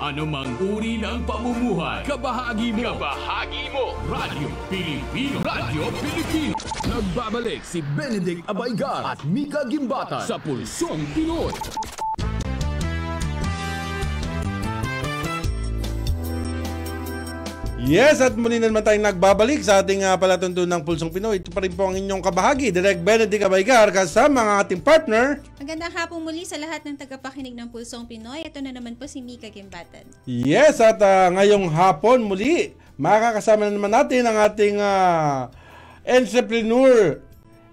Ano mang uri ng pamumuhay, kabahagi mo. Kabahagi mo. Radyo Pilipino. Radyo Pilipino. Nagbabalik si Benedict Abaygar at Mika Gimbatan sa Pulsong Pinoy. Yes, at muli na naman tayong nagbabalik sa ating uh, palatuntunang Pulsong Pinoy. Ito pa rin po ang inyong kabahagi, Direk Benedict Abaygar, kasama ang ating partner. Magandang hapon muli sa lahat ng tagapakinig ng Pulsong Pinoy. Ito na naman po si Mika Gimbatan. Yes, at uh, ngayong hapon muli, makakasama na naman natin ang ating uh, entrepreneur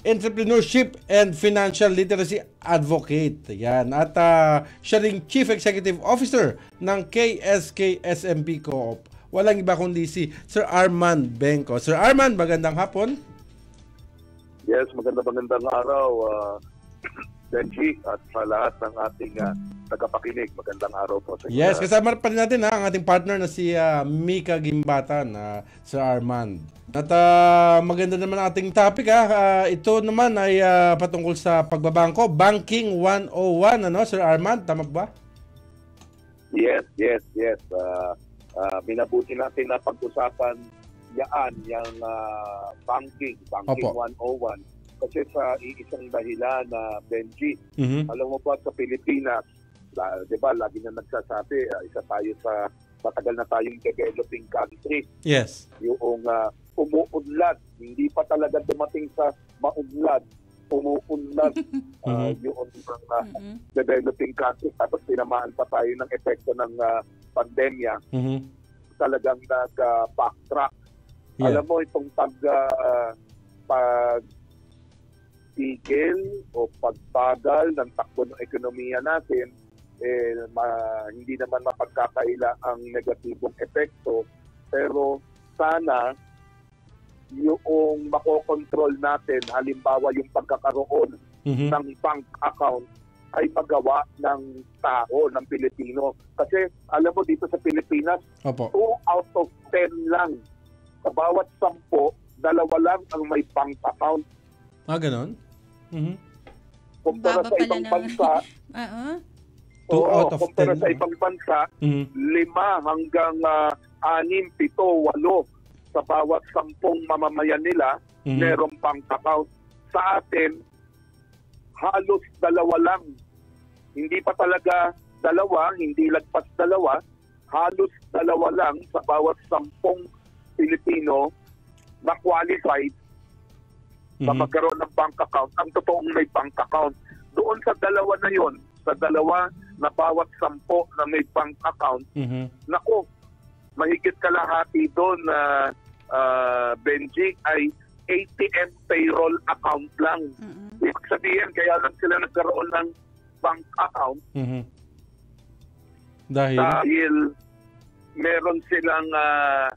entrepreneurship and financial literacy advocate. Yan. At uh, siya ring Chief Executive Officer ng KSK SMP Co-op. Walang iba kundi si Sir Armand Benko. Sir Armand, magandang hapon. Yes, magandang magandang araw, uh, Benji, at sa lahat ng ating uh, tagapakinig. Magandang araw po sa inyo. Yes, kasama pa rin natin ha, ang ating partner na si uh, Mika Gimbatan, uh, Sir Armand. At uh, maganda naman ating topic ha. Uh, ito naman ay uh, patungkol sa pagbabangko, Banking 101, ano Sir Armand, tama ba? Yes, yes, yes. Uh, uh, minabuti natin na pag-usapan yaan yung uh, banking, banking Opo. 101. Kasi sa iisang dahilan na uh, Benji, mm-hmm. alam mo ba sa Pilipinas, uh, di ba, lagi na nagsasabi, uh, isa tayo sa matagal na tayong developing country. Yes. Yung uh, umuunlad, hindi pa talaga dumating sa maunlad, umuunlad uh, yung uh, mm-hmm. developing country tapos tinamaan pa tayo ng epekto ng uh, pandemya. Mm-hmm. Talagang nag-backtrack. Uh, yeah. Alam mo itong pag uh, pag tigil o pagbagal ng takbo ng ekonomiya natin, eh, ma, hindi naman mapagkakaila ang negatibong epekto. Pero sana yung makokontrol natin, halimbawa yung pagkakaroon mm-hmm. ng bank account ay magawa ng tao, ng Pilipino. Kasi alam mo dito sa Pilipinas, Opo. 2 out of 10 lang. Sa bawat 10, dalawa lang ang may bank account. Ah, ganon? Mm-hmm. Kumpara sa ibang ng... bansa, uh-huh. Two oo, out of kumpara 10. sa ibang bansa, mm-hmm. lima hanggang uh, anim, pito, walo sa bawat sampung mamamayan nila, mm-hmm. merong bank account. Sa atin, halos dalawa lang. Hindi pa talaga dalawa, hindi lagpas dalawa, halos dalawa lang sa bawat sampung Pilipino na qualified mm-hmm. na magkaroon ng bank account, ang totoong may bank account. Doon sa dalawa na yon, sa dalawa na bawat sampo na may bank account, mm-hmm. nako, mahigit kalahati doon na uh, Benji ay ATM payroll account lang. Mm-hmm. Ibig sabihin, kaya lang sila nagkaroon ng bank account mm-hmm. dahil? dahil meron silang uh,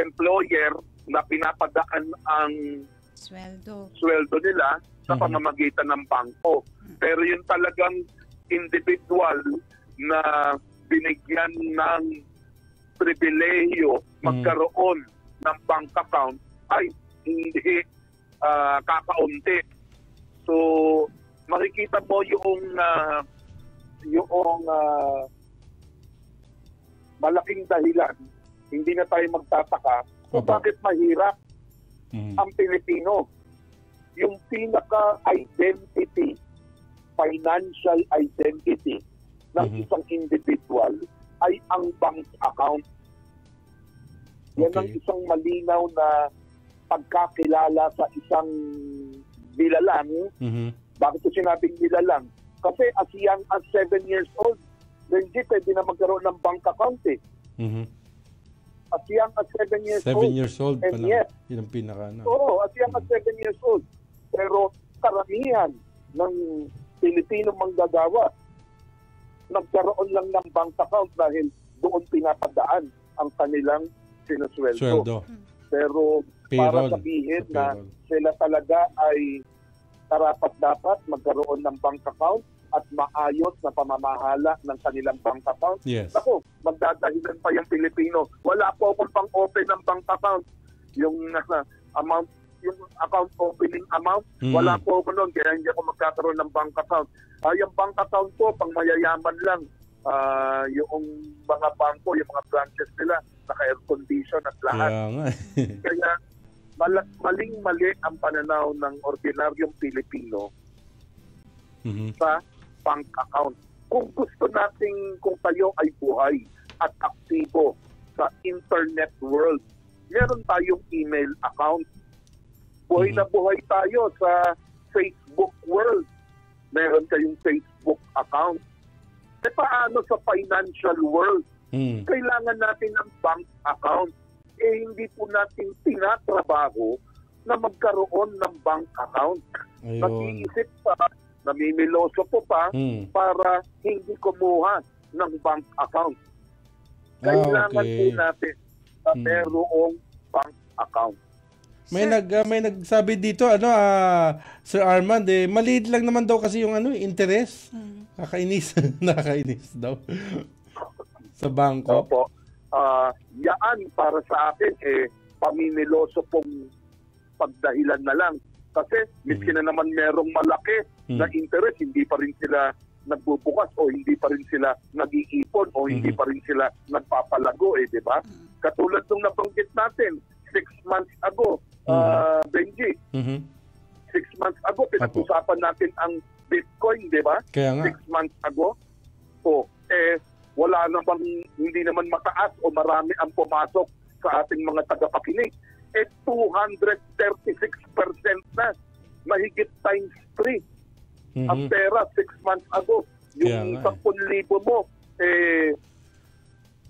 employer na pinapadaan ang sweldo, sweldo nila sa mm-hmm. pamamagitan ng bangko. Mm-hmm. Pero yung talagang individual na binigyan ng pribilehiyo mm-hmm. magkaroon ng bank account ay hindi uh, kakaunti. So makikita mo yung uh, yung uh, malaking dahilan hindi na tayo magtataka kung bakit mahirap mm-hmm. ang Pilipino. Yung pinaka-identity, financial identity ng mm-hmm. isang individual ay ang bank account. Yan okay. ang isang malinaw na pagkakilala sa isang nilalang. Mm-hmm. Bakit ko sinabing nilalang? Kasi as young as 7 years old, Benji, pwede na magkaroon ng bank account eh. Mm-hmm. As young as 7 years seven old. 7 years old pa lang. Yes, Yun ang pinaka ano. Oo, as young as 7 years old. Pero karamihan ng Pilipino manggagawa nagkaroon lang ng bank account dahil doon pinapadaan ang kanilang sinusweldo. Sweldo. Pero Payroll. para sabihin Sa na payroll. sila talaga ay karapat dapat magkaroon ng bank account at maayos na pamamahala ng kanilang bank account. Yes. Ako, magdadahilan pa yung Pilipino. Wala po akong pang-open ng bank account. Yung uh, amount, yung account opening amount, Mm. wala po ako noon. Kaya hindi ako magkakaroon ng bank account. Uh, yung bank account ko, pang mayayaman lang. ah, yung mga bangko, yung mga branches nila, naka-air condition at lahat. Kaya nga. Kaya mala- maling-mali ang pananaw ng ordinaryong Pilipino Mhm. sa bank account. Kung gusto nating kung tayo ay buhay at aktibo sa internet world, meron tayong email account. Buhay Mhm. na buhay tayo sa Facebook world. Meron kayong Facebook account. E paano sa financial world? Mm. Kailangan natin ng bank account. Eh hindi po natin tinatrabaho na magkaroon ng bank account. Ayun. Nag-iisip pa, namimiloso po pa Mm. para hindi kumuha ng bank account. Ah, Kailangan po okay. natin na Hmm. merong bank account. May Sir, nag ah, may nagsabi dito ano ah, Sir Armand eh maliit lang naman daw kasi yung ano interest. Mm. Nakakainis. Nakakainis daw. sa bangko. Opo. Ah, yaan para sa akin eh pamimiloso pong pagdahilan na lang. Kasi miski na naman merong malaki Hmm. na interest, hindi pa rin sila nagbubukas o hindi pa rin sila nag-iipon o hindi Mhm. pa rin sila nagpapalago eh, di ba? Katulad nung nabanggit natin, six months ago, ah, Benji, Mhm. six months ago, pinag-usapan natin ang Bitcoin, di ba? Kaya nga. six months ago. O, eh, wala namang, hindi naman mataas o marami ang pumasok sa ating mga tagapakinig. Eh, 236% na. Mahigit times 3 ang Mhm. pera six months ago. Yung eh. 10,000 mo, eh,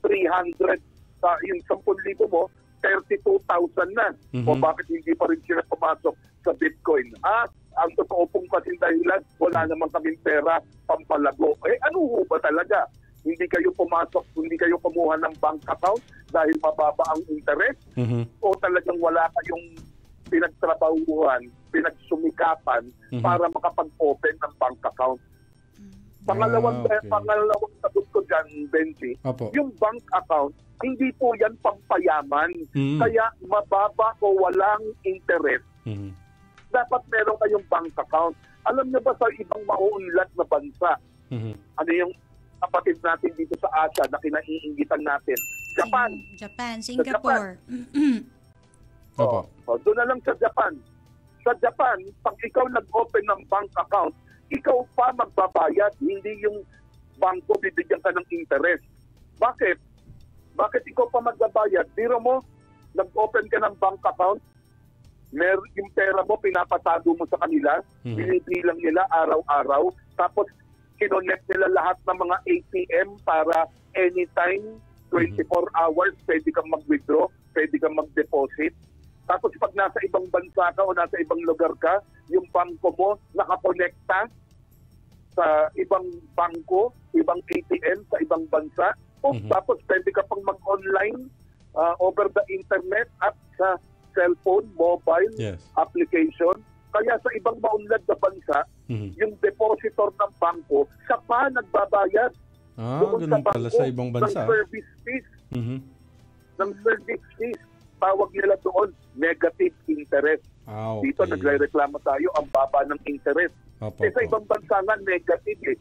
300, sa yung 10,000 mo, 32,000 na. O Mhm. bakit hindi pa rin sila pumasok sa Bitcoin? Ah, ang totoo pong kasing dahilan, wala naman kaming pera pampalago. Eh, ano ho ba talaga? Hindi kayo pumasok, hindi kayo kumuha ng bank account dahil mababa ang interest? Mhm. o talagang wala kayong pinagtrabahuhan, pinagsumikapan Mhm. para makapag-open ng bank account. Pangalawang, Ah, okay. pangalawang sagot ko dyan, Benji, Opo. yung bank account, hindi po yan pampayaman. Mhm. Kaya mababa o walang interest, Mhm. dapat meron kayong bank account. Alam niyo ba sa ibang mauunlad na bansa, Mhm. ano yung kapatid natin dito sa Asia na kinaiingitan natin? Japan. Sing- Japan, Singapore. Mm-mm. Opo. O, doon na lang sa Japan. Sa Japan, pag ikaw nag-open ng bank account, ikaw pa magbabayad, hindi yung bangko bibigyan ka ng interest. Bakit? Bakit ikaw pa magbabayad? Biro mo, nag-open ka ng bank account, mer yung pera mo, pinapatago mo sa kanila, Mhm. binibilang nila araw-araw, tapos kinonect nila lahat ng mga ATM para anytime, 24 hours, pwede kang mag-withdraw, pwede kang mag-deposit. Tapos pag nasa ibang bansa ka o nasa ibang lugar ka, yung bangko mo nakakonekta sa ibang bangko, ibang ATM sa ibang bansa. O Mhm. tapos pwede ka pang mag-online uh, over the internet at sa cellphone, mobile Yes. application. Kaya sa ibang maunlad na bansa, Mhm. yung depositor ng bangko, sa pa nagbabayad Ah, doon ganun pala sa ibang bansa. ng service fees. Mhm. Ng service fees. Tawag nila doon, negative interest. Ah, okay. Dito nagre-reklamo tayo, ang baba ng interest. Opo, Eh sa ibang bansa nga, negative eh.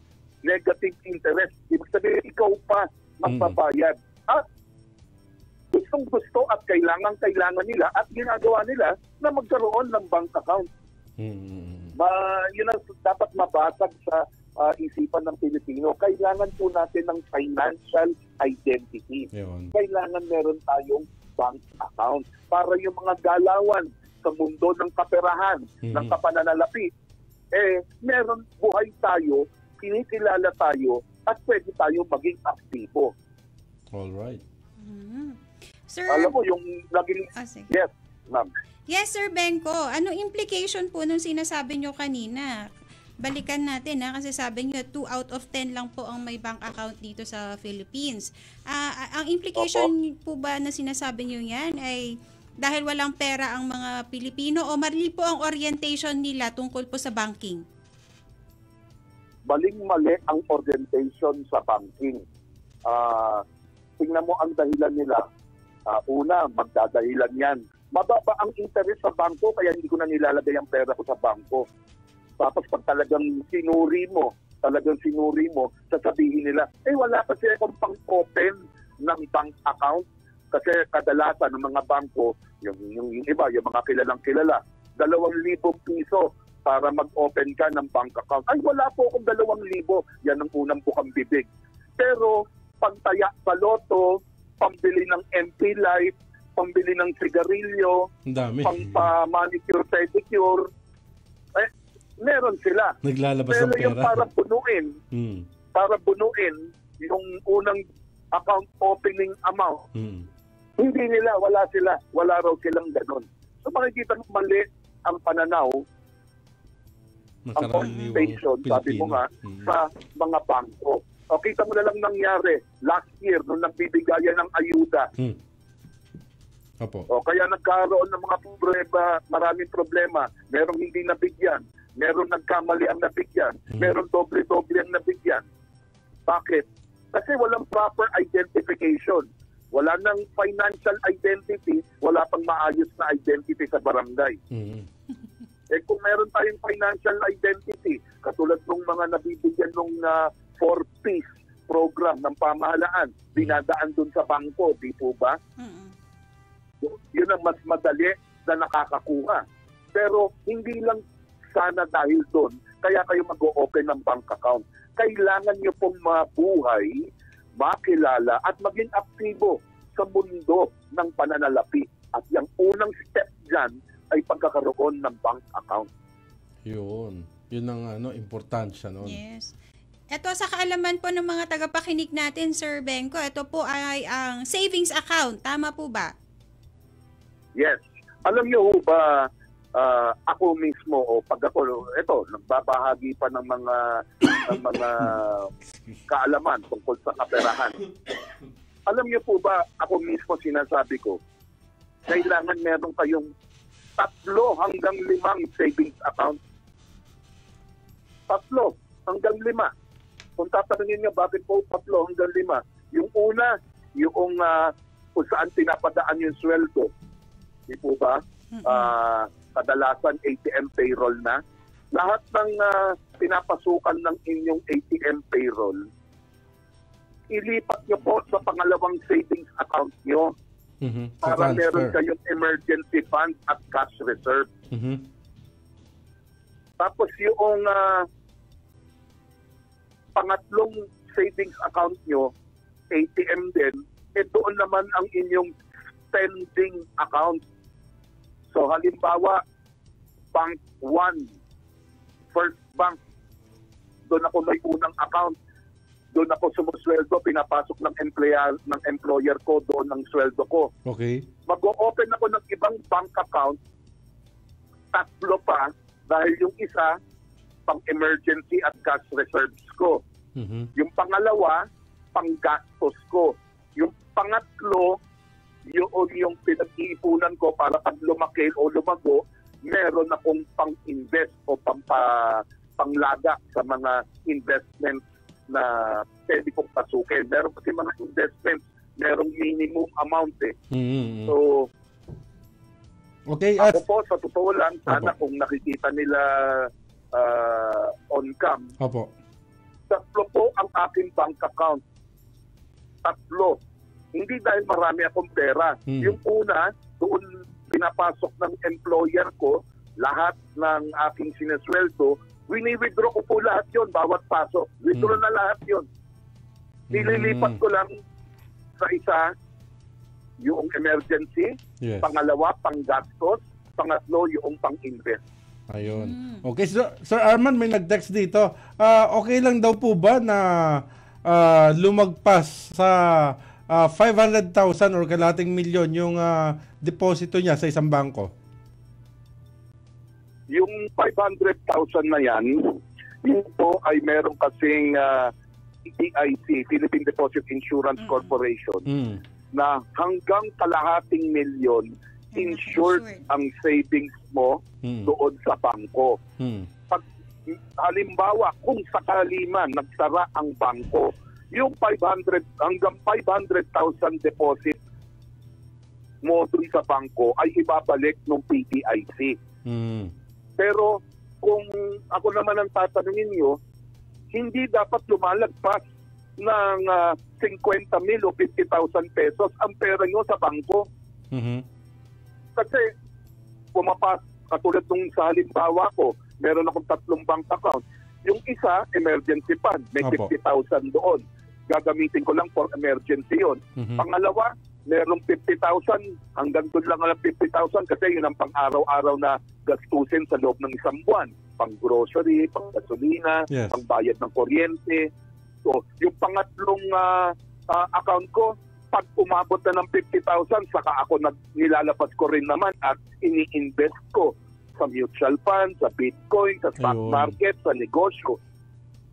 Interest. Ibig sabihin, ikaw pa magbabayad. At gustong gusto at kailangan kailangan nila at ginagawa nila na magkaroon ng bank account. Mhm. Ma, yun ang dapat mabasag sa ah, isipan ng Pilipino. Kailangan po natin ng financial identity. Yun. Kailangan meron tayong bank account para yung mga galawan sa mundo ng kaperahan, Mhm. ng kapananalapi, eh, meron buhay tayo, kinikilala tayo, at pwede tayo maging aktibo. All right. Mhm. Sir, Alam mo, yung naging... Ah, sige. Yes, ma'am. Yes, Sir Benko. Ano implication po nung sinasabi nyo kanina? Balikan natin ha, kasi sabi nyo 2 out of 10 lang po ang may bank account dito sa Philippines. Ah, ang implication po ba na sinasabi nyo yan ay dahil walang pera ang mga Pilipino o mali po ang orientation nila tungkol po sa banking? Baling-mali ang orientation sa banking. Ah, tingnan mo ang dahilan nila. Ah, una, magdadahilan yan. Mababa ang interest sa bangko kaya hindi ko na nilalagay ang pera ko sa bangko. Tapos pag talagang sinuri mo talagang sinuri mo, sasabihin nila, eh wala kasi akong pang-open ng bank account. Kasi kadalasan ng mga bangko, yung, yung, yung iba, yung mga kilalang kilala, dalawang libong piso para mag-open ka ng bank account. Ay, wala po akong dalawang libo. Yan ang unang bukang bibig. Pero, pagtaya sa loto, pambili ng MP Life, pambili ng sigarilyo, Ang dami. pang pa-manicure, pedicure, eh, meron sila. Naglalabas Pero ng yung pera. para bunuin, Mm. para bunuin yung unang account opening amount, Mm. hindi nila, wala sila, wala raw silang ganun. So makikita mo mali ang pananaw, ang consultation, sabi mo nga, Mm. sa mga bangko. O kita mo na lang nangyari last year nung nagbibigayan ng ayuda. Mm. Opo. O kaya nagkaroon ng mga problema, maraming problema. Merong hindi nabigyan, merong nagkamali ang nabigyan, Hmm. merong doble-doble ang nabigyan. Bakit? Kasi walang proper identification. Wala nang financial identity, wala pang maayos na identity sa barangay. Mm. Eh kung meron tayong financial identity, katulad ng mga nabibigyan ng uh, four-piece program ng pamahalaan, dinadaan dun sa bangko, di po ba? Mm-mm. yun ang mas madali na nakakakuha. Pero hindi lang sana dahil doon, kaya kayo mag-open ng bank account. Kailangan nyo pong mabuhay, makilala at maging aktibo sa mundo ng pananalapi. At yung unang step dyan ay pagkakaroon ng bank account. Yun. Yun ang ano, importansya noon. Yes. Ito sa kaalaman po ng mga tagapakinig natin, Sir Benko, ito po ay ang savings account. Tama po ba? Yes. Alam niyo ho ba, ah, ako mismo o pag ako, ito, nagbabahagi pa ng mga ng mga kaalaman tungkol sa kaperahan. Alam niyo po ba, ako mismo sinasabi ko, kailangan meron kayong tatlo hanggang limang savings account. Tatlo hanggang lima. Kung tatanungin niyo bakit po tatlo hanggang lima, yung una, yung ah, kung saan pinapadaan yung sweldo, Di po ba? Ah, kadalasan ATM payroll na. Lahat ng ah, pinapasukan ng inyong ATM payroll, ilipat nyo po sa pangalawang savings account nyo Mhm. Sa para meron kayong emergency fund at cash reserve. Mhm. Tapos yung ah, pangatlong savings account nyo, ATM din, eh doon naman ang inyong spending account. So halimbawa, Bank 1, First Bank, doon ako may unang account. Doon ako sumusweldo, pinapasok ng employer, ng employer ko doon ng sweldo ko. Okay. Mag-open ako ng ibang bank account, tatlo pa, dahil yung isa, pang emergency at cash reserves ko. Mhm. Yung pangalawa, panggastos ko. Yung pangatlo, yun yung pinag-iipunan ko para pag lumaki o lumago, meron akong pang-invest o pang panglaga sa mga investments na pwede kong pasukin. Meron kasi mga investments, merong minimum amount eh. Mhm. So, Okay, at ako po, sa totoo lang, sana Opo. kung nakikita nila ah, on cam, Opo. tatlo po ang aking bank account. Tatlo. Hindi dahil marami akong pera. Hmm. Yung una, doon pinapasok ng employer ko lahat ng aking sinesweldo. Wini-withdraw ko po lahat yon bawat pasok. Withdraw Hmm. na lahat yon Nililipat ko lang sa isa yung emergency, Yes. pangalawa, panggastos, pangatlo, yung pang-invest. Ayun. Mm. Okay, Sir, Sir Arman, may nag-text dito. Ah, okay lang daw po ba na ah, lumagpas sa ah, 500,000 or kalating milyon yung ah, deposito niya sa isang bangko? Yung 500,000 na yan, yun po ay meron kasing uh, EIC, Philippine Deposit Insurance Mm. Corporation, Mm. na hanggang kalahating milyon insured ang savings mo Mm. doon sa bangko. Mm. Pag halimbawa, kung sakali man nagsara ang bangko, yung 500 hanggang 500,000 deposit mo dun sa bangko ay ibabalik ng PTIC. Mm. Pero kung ako naman ang tatanungin nyo, hindi dapat lumalagpas ng ah, 50 mil o 50,000 pesos ang pera nyo sa bangko. Mhm. Kasi pumapas, katulad nung sa halimbawa ko, meron akong tatlong bank account. Yung isa, emergency fund, may Opo. 50,000 doon. Gagamitin ko lang for emergency yon. Mhm. Pangalawa, merong 50,000, hanggang doon lang ang 50,000 kasi yun ang pang-araw-araw na gastusin sa loob ng isang buwan. Pang grocery, pang gasolina, Yes. pang bayad ng kuryente. So, yung pangatlong ah, ah, account ko, pag umabot na ng 50,000, saka ako nag, nilalabas ko rin naman at ini-invest ko sa mutual fund, sa Bitcoin, sa stock Ayun. market, sa negosyo.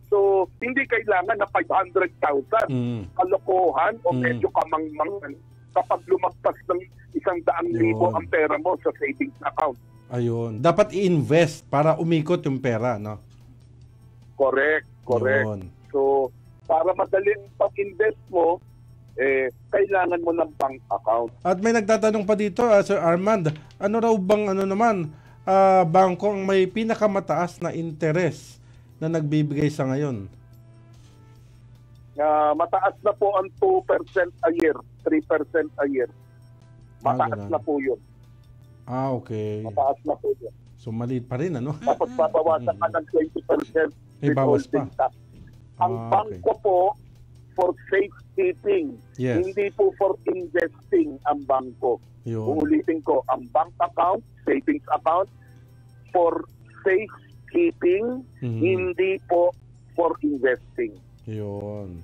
So, hindi kailangan na 500,000 Mhm. kalokohan o Mm. medyo kamangmangan kapag lumagpas ng isang daang libo ang pera mo sa savings account. Ayun. Dapat i-invest para umikot yung pera, no? Correct, correct. Yun. So, para madali ang pag-invest mo, eh, kailangan mo ng bank account. At may nagtatanong pa dito, ah, Sir Armand, ano raw bang ano naman, ah, bangko ang may pinakamataas na interes na nagbibigay sa ngayon? Ah, mataas na po ang 2% a year, 3% a year. Ah, Mataas ganun. na po yun. Ah, okay. Mataas na po yun. So maliit pa rin, ano? Tapos babawasan ka ng 20% May bawas pa. tax. Ang Ah, okay. bangko po for safekeeping, Yes. hindi po for investing ang bangko. Yun. Uulitin ko, ang bank account, savings account, for safekeeping, Mhm. hindi po for investing. Yun.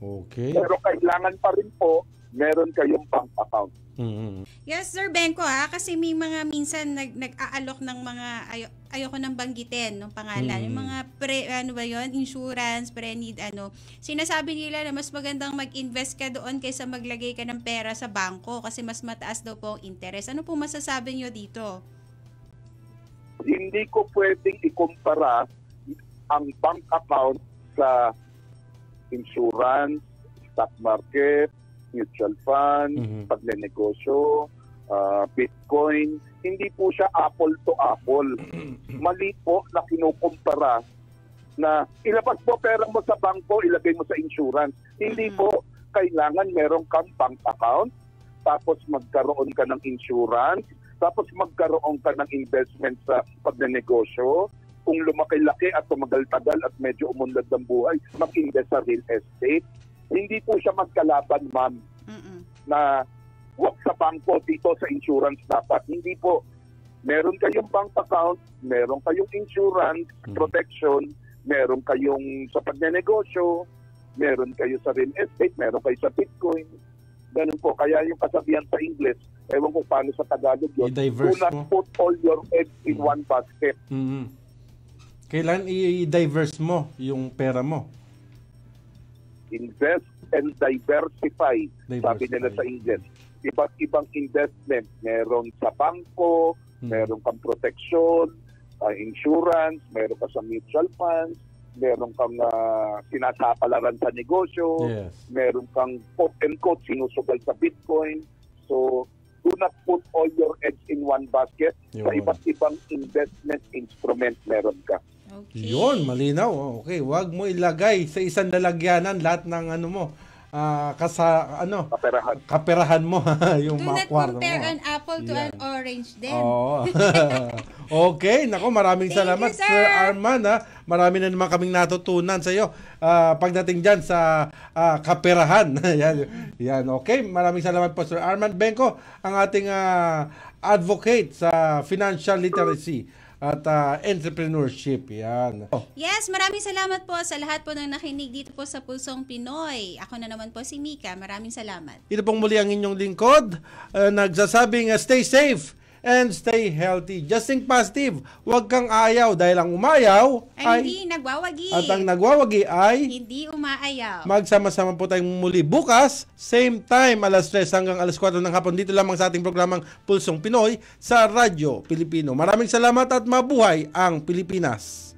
Okay. Pero kailangan pa rin po, meron kayong bank account. Mhm. Yes, Sir Benko ha, kasi may mga minsan nag, nag-aalok ng mga ayo, ayoko nang banggitin ng pangalan. Mm. Yung mga pre ano ba 'yon, insurance, pre-need ano. Sinasabi nila na mas magandang mag-invest ka doon kaysa maglagay ka ng pera sa bangko kasi mas mataas daw po ang interest. Ano po masasabi niyo dito? Hindi ko pwedeng ikumpara ang bank account sa insurance, stock market, mutual fund, Mhm. pagnenegosyo, ah, Bitcoin. Hindi po siya apple to apple. Mali po na kinukumpara na ilabas mo pera mo sa bangko, ilagay mo sa insurance. Hindi Mhm. po kailangan meron kang bank account, tapos magkaroon ka ng insurance, tapos magkaroon ka ng investment sa pagnenegosyo. Kung lumaki-laki at tumagal-tagal at medyo umunlad ng buhay, mag-invest sa real estate. Hindi po siya magkalaban, ma'am Mm-mm. na wag sa bangko dito sa insurance dapat. Hindi po. Meron kayong bank account, meron kayong insurance, Mhm. protection, meron kayong sa pagnenegosyo, meron kayo sa real estate, meron kayo sa Bitcoin. Ganun po. Kaya yung kasabihan sa English, ewan ko paano sa Tagalog yun, do not put all your eggs in Mhm. one basket. Mhm. Kailan i-diverse mo yung pera mo? Invest and diversify. Sabi Diversify. nila sa English. Iba't ibang investment. Meron sa bangko, Mhm. meron kang protection, uh, insurance, meron ka sa mutual funds, meron kang uh, sinasapalaran sa negosyo, Yes. meron kang quote and quote sinusugal sa Bitcoin. So, do not put all your eggs in one basket. Sa Yun. iba't ibang investment instrument meron ka. Okay. Yun, malinaw. Okay, wag mo ilagay sa isang lalagyanan lahat ng ano mo. ah, kasa ano, Kaperahan. kaperahan mo yung Do mga not kwarto compare mo. an apple to Yan. an orange din. Oo. okay, nako maraming Thank salamat you, sir. Sir Arman ha. Marami na naman kaming natutunan sa iyo ah, pagdating diyan sa ah, kaperahan. yan, yan. Okay, maraming salamat po Sir Arman Benko, ang ating ah, advocate sa financial literacy at ah, entrepreneurship. Yan. Oh, Yes, maraming salamat po sa lahat po ng nakinig dito po sa Pulsong Pinoy. Ako na naman po si Mika. Maraming salamat. Ito pong muli ang inyong lingkod, uh, nagsasabing uh, stay safe and stay healthy. Just think positive. Huwag kang ayaw dahil ang umayaw Ay, ay, hindi nagwawagi. at ang nagwawagi ay hindi umaayaw. magsama-sama po tayong muli bukas, same time, alas 3 hanggang alas 4 ng hapon dito lamang sa ating programang Pulsong Pinoy sa Radyo Pilipino. Maraming salamat at mabuhay ang Pilipinas.